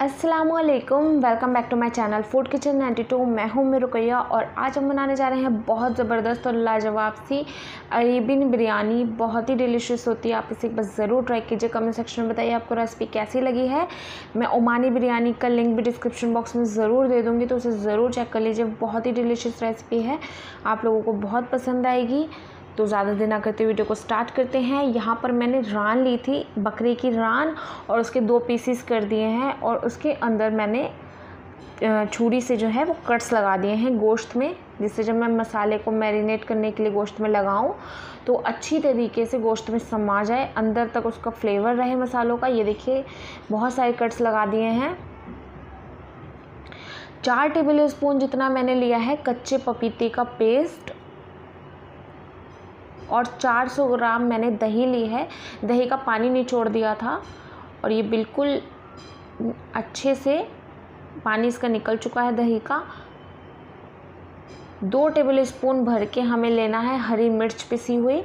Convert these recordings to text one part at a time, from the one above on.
Aslam welcome back to my channel food kitchen 92 मैं हूँ मैं रुकैया और आज हम बनाने जा रहे हैं बहुत ज़बरदस्त और लाजवाब सी अरेबियन बिरयानी। बहुत ही डिलीशियस होती है। आप इसे एक बार ज़रूर ट्राई कीजिए। कमेंट सेक्शन में बताइए आपको रेसिपी कैसी लगी है। मैं ओमानी बिरयानी का लिंक भी डिस्क्रिप्शन बॉक्स में ज़रूर दे दूँगी तो उसे ज़रूर चेक कर लीजिए। बहुत ही डिलीशियस रेसिपी है। आप लोगों को बहुत पसंद आएगी। तो ज़्यादा देर ना करते वीडियो को स्टार्ट करते हैं। यहाँ पर मैंने रान ली थी, बकरे की रान और उसके दो पीसीस कर दिए हैं और उसके अंदर मैंने छुरी से जो है वो कट्स लगा दिए हैं गोश्त में, जिससे जब मैं मसाले को मैरिनेट करने के लिए गोश्त में लगाऊँ तो अच्छी तरीके से गोश्त में समा जाए, अंदर तक उसका फ्लेवर रहे मसालों का। ये देखिए, बहुत सारे कट्स लगा दिए हैं। चार टेबल स्पून जितना मैंने लिया है कच्चे पपीते का पेस्ट और 400 ग्राम मैंने दही ली है। दही का पानी निचोड़ दिया था और ये बिल्कुल अच्छे से पानी इसका निकल चुका है दही का। दो टेबल स्पून भर के हमें लेना है हरी मिर्च पिसी हुई।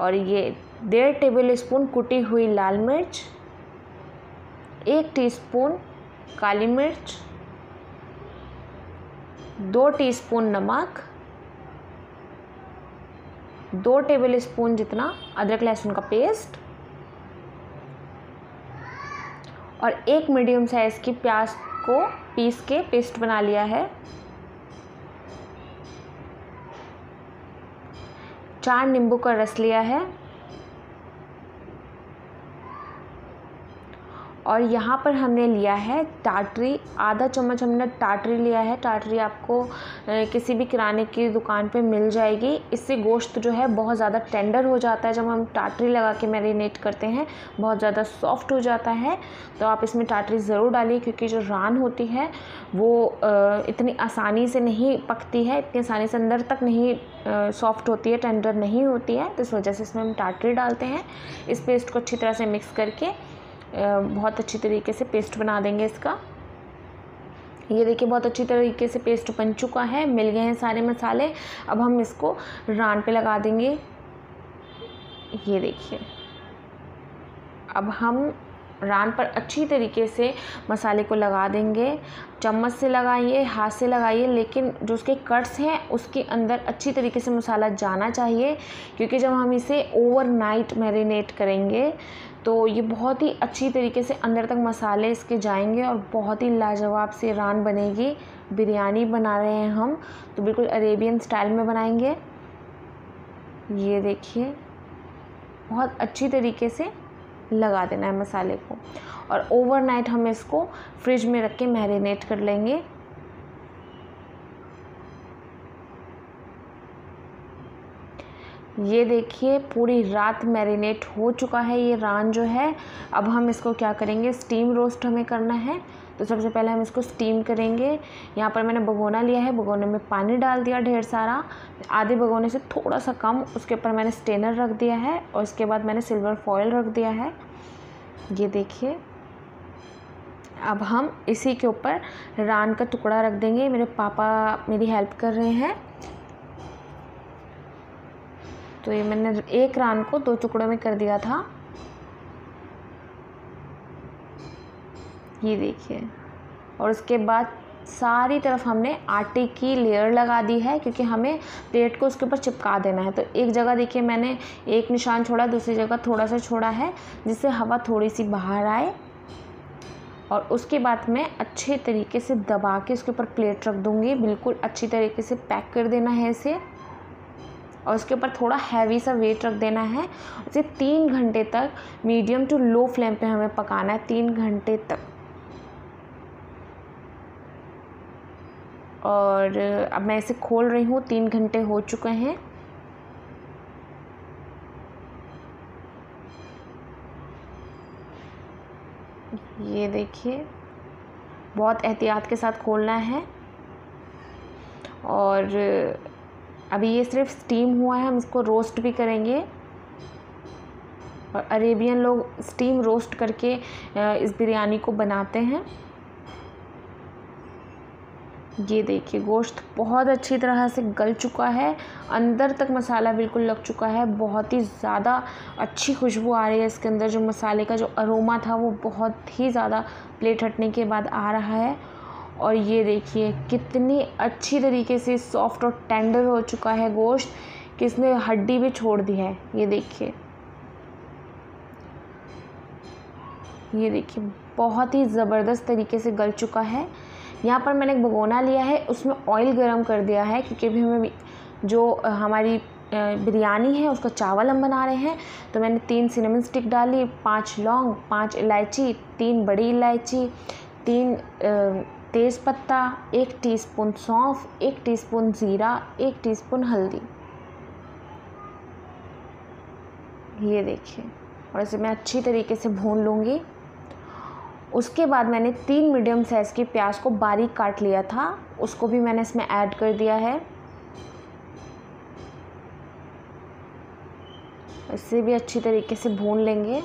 और ये डेढ़ टेबल स्पून कुटी हुई लाल मिर्च, एक टीस्पून काली मिर्च, दो टीस्पून नमक दो टेबल स्पून जितना अदरक लहसुन का पेस्ट और एक मीडियम साइज़ की प्याज को पीस के पेस्ट बना लिया है। चार नींबू का रस लिया है। और यहाँ पर हमने लिया है टाटरी, आधा चम्मच हमने टाटरी लिया है। टाटरी आपको किसी भी किराने की दुकान पे मिल जाएगी। इससे गोश्त जो है बहुत ज़्यादा टेंडर हो जाता है। जब हम टाटरी लगा के मैरिनेट करते हैं, बहुत ज़्यादा सॉफ्ट हो जाता है। तो आप इसमें टाटरी ज़रूर डालिए, क्योंकि जो रान होती है, वो इतनी आसानी से नहीं पकती है। इतनी आसानी से अंदर तक नहीं सॉफ्ट होती है, टेंडर नहीं होती है। तो इस वजह से इसमें हम टाटरी डालते हैं। इस पेस्ट को अच्छी तरह से मिक्स करके बहुत अच्छी तरीके से पेस्ट बना देंगे इसका। ये देखिए, बहुत अच्छी तरीके से पेस्ट बन चुका है, मिल गए हैं सारे मसाले। अब हम इसको रान पे लगा देंगे। ये देखिए, अब हम रान पर अच्छी तरीके से मसाले को लगा देंगे। चम्मच से लगाइए, हाथ से लगाइए, लेकिन जो उसके कट्स हैं, उसके अंदर अच्छी तरीके से मसाला जाना चाहिए, क्योंकि जब हम इसे ओवरनाइट मैरिनेट करेंगे तो ये बहुत ही अच्छी तरीके से अंदर तक मसाले इसके जाएँगे और बहुत ही लाजवाब से रान बनेगी। बिरयानी बना रहे हैं हम तो बिल्कुल अरेबियन स्टाइल में बनाएँगे। ये देखिए, बहुत अच्छी तरीके से लगा देना है मसाले को। और ओवरनाइट हम इसको फ्रिज में रख के मैरिनेट कर लेंगे। ये देखिए, पूरी रात मैरिनेट हो चुका है ये रान जो है। अब हम इसको क्या करेंगे? स्टीम रोस्ट हमें करना है। तो सबसे पहले हम इसको स्टीम करेंगे। यहाँ पर मैंने भगोना लिया है। भगोने में पानी डाल दिया ढेर सारा। आधे भगोने से थोड़ा सा कम, उसके ऊपर मैंने स्टेनर रख दिया है और इसके बाद मैंने सिल्वर फॉयल रख दिया है। ये देखिए। अब हम इसी के ऊपर रान का टुकड़ा रख देंगे। मेरे पापा मेरी हेल्प कर रहे हैं। तो ये मैंने एक रान को दो टुकड़ों में कर दिया था। ये देखिए। और उसके बाद सारी तरफ़ हमने आटे की लेयर लगा दी है, क्योंकि हमें प्लेट को उसके ऊपर चिपका देना है। तो एक जगह देखिए मैंने एक निशान छोड़ा, दूसरी जगह थोड़ा सा छोड़ा है, जिससे हवा थोड़ी सी बाहर आए। और उसके बाद मैं अच्छे तरीके से दबा के उसके ऊपर प्लेट रख दूँगी। बिल्कुल अच्छी तरीके से पैक कर देना है इसे। और उसके ऊपर थोड़ा हैवी सा वेट रख देना है। उसे तीन घंटे तक मीडियम टू लो फ्लेम पे हमें पकाना है, तीन घंटे तक। और अब मैं इसे खोल रही हूँ, तीन घंटे हो चुके हैं। ये देखिए, बहुत एहतियात के साथ खोलना है। और अभी ये सिर्फ़ स्टीम हुआ है, हम इसको रोस्ट भी करेंगे। और अरेबियन लोग स्टीम रोस्ट करके इस बिरयानी को बनाते हैं। ये देखिए, गोश्त बहुत अच्छी तरह से गल चुका है। अंदर तक मसाला बिल्कुल लग चुका है। बहुत ही ज़्यादा अच्छी खुशबू आ रही है इसके अंदर। जो मसाले का जो अरोमा था, वो बहुत ही ज़्यादा प्लेट हटने के बाद आ रहा है। और ये देखिए कितनी अच्छी तरीके से सॉफ्ट और टेंडर हो चुका है गोश्त। कि इसने हड्डी भी छोड़ दी है, ये देखिए। ये देखिए, बहुत ही ज़बरदस्त तरीके से गल चुका है। यहाँ पर मैंने एक भगोना लिया है, उसमें ऑयल गरम कर दिया है, क्योंकि अभी हमें जो हमारी बिरयानी है, उसका चावल हम बना रहे हैं। तो मैंने तीन सिनेमन स्टिक डाली, पाँच लौंग, पाँच इलायची, तीन बड़ी इलायची, तीन तेज़ पत्ता एक टीस्पून सौंफ, एक टीस्पून ज़ीरा, एक टीस्पून हल्दी। ये देखिए, और इसे मैं अच्छी तरीके से भून लूँगी। उसके बाद मैंने तीन मीडियम साइज़ की प्याज को बारीक काट लिया था। उसको भी मैंने इसमें ऐड कर दिया है। इसे भी अच्छी तरीके से भून लेंगे।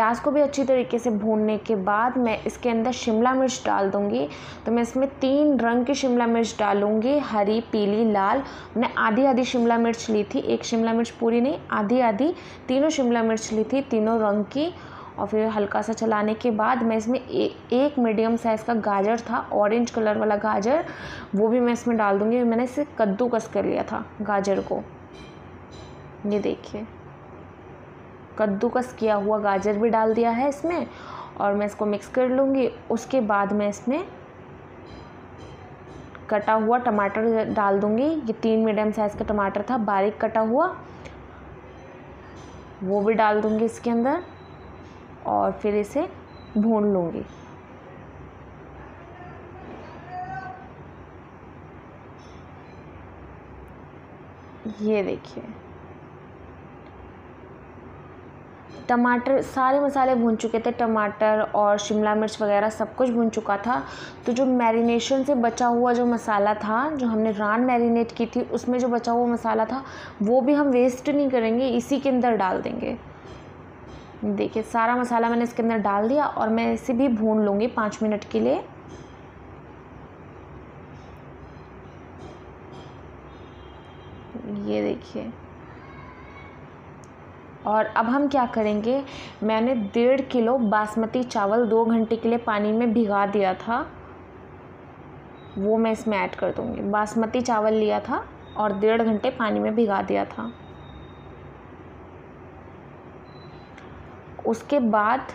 प्याज को भी अच्छी तरीके से भूनने के बाद मैं इसके अंदर शिमला मिर्च डाल दूँगी। तो मैं इसमें तीन रंग की शिमला मिर्च डालूँगी हरी पीली लाल। मैंने आधी आधी शिमला मिर्च ली थी एक शिमला मिर्च पूरी नहीं आधी आधी तीनों शिमला मिर्च ली थी तीनों रंग की। और फिर हल्का सा चलाने के बाद मैं इसमें ए, एक मीडियम साइज़ का गाजर था ऑरेंज कलर वाला गाजर वो भी मैं इसमें डाल दूँगी। मैंने इसे कद्दूकस कर लिया था गाजर को। ये देखिए। कद्दूकस किया हुआ गाजर भी डाल दिया है इसमें और मैं इसको मिक्स कर लूँगी। उसके बाद मैं इसमें कटा हुआ टमाटर डाल दूँगी। ये तीन मीडियम साइज़ का टमाटर था, बारीक कटा हुआ। वो भी डाल दूँगी इसके अंदर और फिर इसे भून लूँगी। ये देखिए। टमाटर सारे मसाले भून चुके थे, टमाटर और शिमला मिर्च वगैरह सब कुछ भून चुका था। तो जो मैरिनेशन से बचा हुआ जो मसाला था, जो हमने रान मैरिनेट की थी, उसमें जो बचा हुआ मसाला था, वो भी हम वेस्ट नहीं करेंगे, इसी के अंदर डाल देंगे। देखिए, सारा मसाला मैंने इसके अंदर डाल दिया और मैं इसे भी भून लूँगी पाँच मिनट के लिए। ये देखिए और अब हम क्या करेंगे? मैंने डेढ़ किलो बासमती चावल दो घंटे के लिए पानी में भिगा दिया था। वो मैं इसमें ऐड कर दूँगी। बासमती चावल लिया था और डेढ़ घंटे पानी में भिगा दिया था। उसके बाद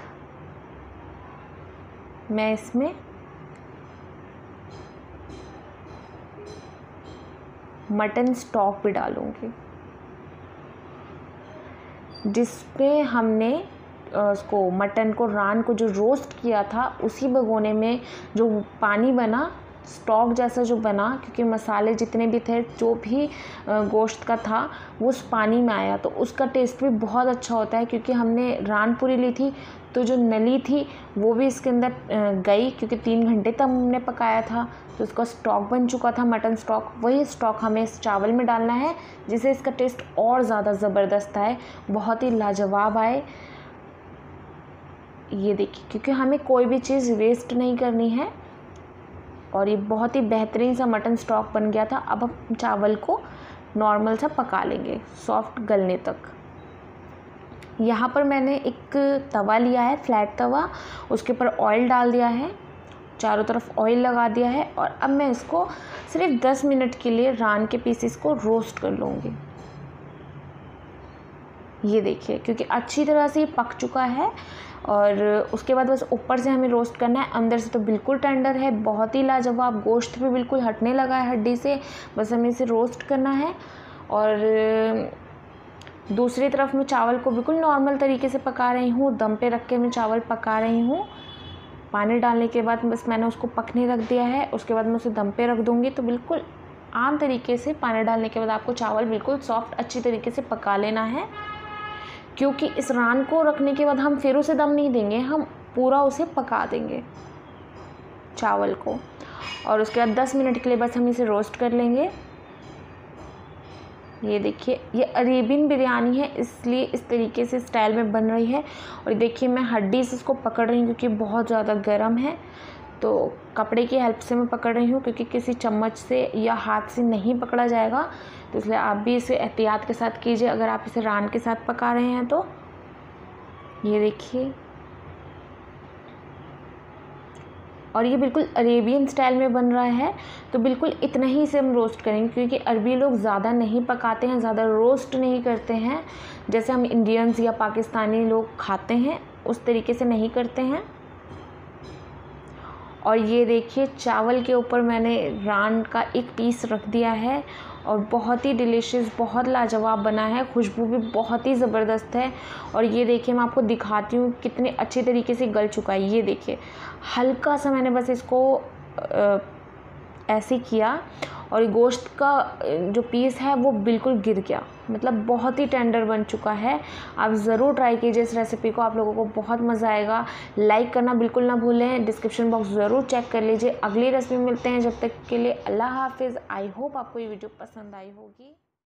मैं इसमें मटन स्टॉक भी डालूँगी। जिसमें हमने उसको, मटन को, रान को जो रोस्ट किया था, उसी भगोने में जो पानी बना स्टॉक जैसा जो बना, क्योंकि मसाले जितने भी थे, जो भी गोश्त का था, वो उस पानी में आया। तो उसका टेस्ट भी बहुत अच्छा होता है, क्योंकि हमने रान पूरी ली थी तो जो नली थी, वो भी इसके अंदर गई, क्योंकि तीन घंटे तक हमने पकाया था। तो उसका स्टॉक बन चुका था मटन स्टॉक वही स्टॉक हमें इस चावल में डालना है जिससे इसका टेस्ट और ज़्यादा ज़बरदस्त आए, बहुत ही लाजवाब आए। ये देखिए, क्योंकि हमें कोई भी चीज़ वेस्ट नहीं करनी है। और ये बहुत ही बेहतरीन सा मटन स्टॉक बन गया था। अब हम चावल को नॉर्मल सा पका लेंगे, सॉफ्ट गलने तक। यहाँ पर मैंने एक तवा लिया है, फ्लैट तवा। उसके ऊपर ऑयल डाल दिया है, चारों तरफ़ ऑयल लगा दिया है और अब मैं इसको सिर्फ़ दस मिनट के लिए रान के पीसीस को रोस्ट कर लूँगी। ये देखिए, क्योंकि अच्छी तरह से ये पक चुका है और उसके बाद बस ऊपर से हमें रोस्ट करना है। अंदर से तो बिल्कुल टेंडर है, बहुत ही लाजवाब। गोश्त भी बिल्कुल हटने लगा है हड्डी से। बस हमें इसे रोस्ट करना है। और, दूसरी तरफ़ मैं चावल को बिल्कुल नॉर्मल तरीके से पका रही हूँ। दम पे रख के मैं चावल पका रही हूँ। पानी डालने के बाद बस मैंने उसको पकने रख दिया है। उसके बाद मैं उसे दम पे रख दूँगी। तो बिल्कुल आम तरीके से पानी डालने के बाद आपको चावल बिल्कुल सॉफ्ट अच्छी तरीके से पका लेना है। क्योंकि इस रान को रखने के बाद हम फिर उसे दम नहीं देंगे, हम पूरा उसे पका देंगे चावल को। और उसके बाद दस मिनट के लिए बस हम इसे रोस्ट कर लेंगे। ये देखिए, ये अरेबियन बिरयानी है, इसलिए इस तरीके से स्टाइल में बन रही है। और देखिए, मैं हड्डी से इसको पकड़ रही हूँ क्योंकि बहुत ज़्यादा गर्म है। तो कपड़े की हेल्प से मैं पकड़ रही हूँ, क्योंकि किसी चम्मच से या हाथ से नहीं पकड़ा जाएगा। तो इसलिए आप भी इसे एहतियात के साथ कीजिए, अगर आप इसे रान के साथ पका रहे हैं तो। ये देखिए। और ये बिल्कुल अरेबियन स्टाइल में बन रहा है तो बिल्कुल इतना ही इसे हम रोस्ट करेंगे, क्योंकि अरबी लोग ज़्यादा नहीं पकाते हैं, ज़्यादा रोस्ट नहीं करते हैं। जैसे हम इंडियंस या पाकिस्तानी लोग खाते हैं, उस तरीके से नहीं करते हैं। और ये देखिए, चावल के ऊपर मैंने रान का एक पीस रख दिया है और बहुत ही डिलीशियस, बहुत लाजवाब बना है। खुशबू भी बहुत ही ज़बरदस्त है और ये देखिए, मैं आपको दिखाती हूँ कितने अच्छे तरीके से गल चुका है। ये देखिए, हल्का सा मैंने बस इसको ऐसे किया और गोश्त का जो पीस है वो बिल्कुल गिर गया। मतलब बहुत ही टेंडर बन चुका है। आप ज़रूर ट्राई कीजिए इस रेसिपी को, आप लोगों को बहुत मज़ा आएगा। लाइक करना बिल्कुल ना भूलें। डिस्क्रिप्शन बॉक्स ज़रूर चेक कर लीजिए। अगली रेसिपी मिलते हैं जब तक के लिए। अल्लाह हाफिज़। आई होप आपको ये वीडियो पसंद आई होगी।